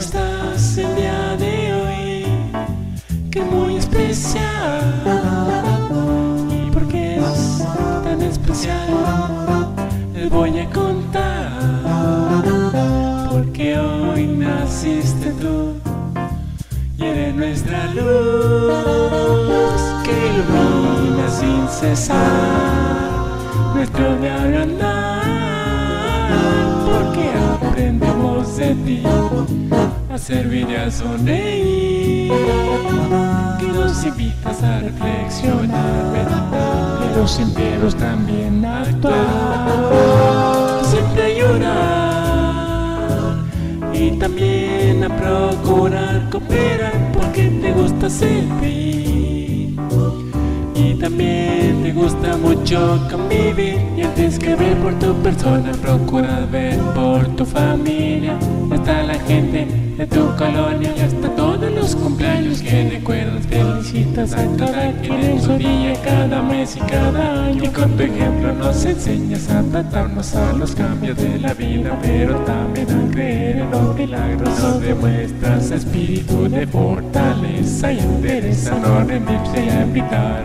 estás el día de hoy? Que muy especial. ¿Y por qué es tan especial? Les voy a contar. Porque hoy naciste tú y eres nuestra luz que ilumina sin cesar nuestro diario andar. Aprendemos de ti a servir y a que nos invitas a reflexionar, meditar, pero sin peros también actuar, siempre a llorar y también a procurar cooperar, porque te gusta servir. Y también te gusta mucho convivir y antes que ver por tu persona procura ver por tu familia la gente de tu colonia. Y hasta todos los cumpleaños que recuerdas felicitas a cada quien en su día cada mes y cada año. Y con tu ejemplo nos enseñas a adaptarnos a los cambios de la vida pero también a creer en los milagros. Nos demuestras espíritu de fortaleza y entereza no rendirse a invitar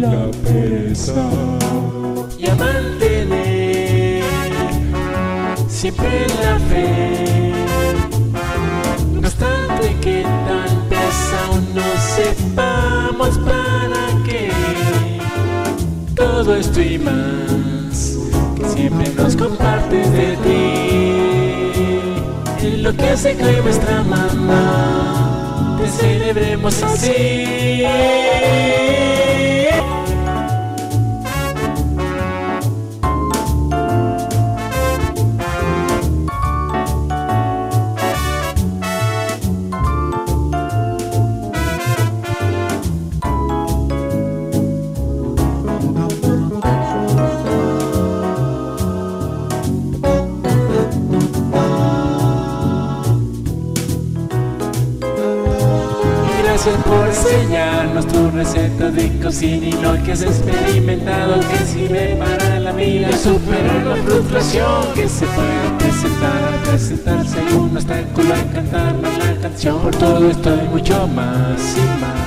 la pereza. Y a mantener siempre la fe. No obstante que tal vez aún no sepamos para qué todo esto y más que siempre nos compartes de ti. En lo que hace que nuestra mamá te celebremos así Gracias por enseñarnos tu receta de cocina y lo que has experimentado que sirve para la vida. Superar la frustración que se puede presentar presentarse un obstáculo a cantar la canción. Por todo esto y mucho más y más